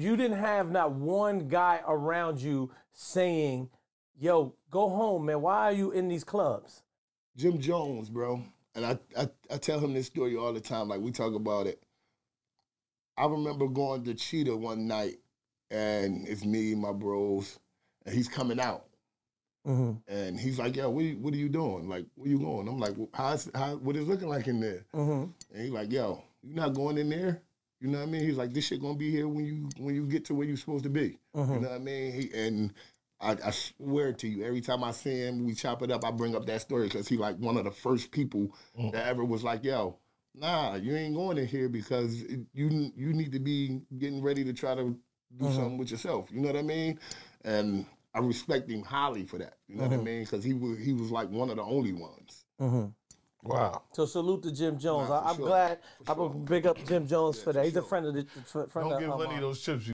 you didn't have not one guy around you saying, "Yo, go home, man. Why are you in these clubs?" Jim Jones, bro, and I, I I tell him this story all the time. Like we talk about it. I remember going to Cheetah one night, and it's me, my bros, and he's coming out. Mm-hmm. And he's like, "Yo, what are you, what are you doing? Like, where you going?" I'm like, "How's how what is looking like in there?" Mm-hmm. And he's like, "Yo, you not going in there? You know what I mean?" He's like, "This shit gonna be here when you when you get to where you're supposed to be." Mm-hmm. You know what I mean? He, and I, I swear to you, every time I see him, we chop it up. I bring up that story because he like one of the first people mm. that ever was like, "Yo, nah, you ain't going in here because it, you you need to be getting ready to try to do mm-hmm. something with yourself." You know what I mean? And I respect him highly for that. You know what I mm-hmm. mean? Because he was he was like one of the only ones. Mm-hmm. Wow. So salute to Jim Jones. Nah, I, for I'm sure. glad For I sure. would big up Jim Jones for that. He's a friend of the friend Don't of give um, Lenny those chips.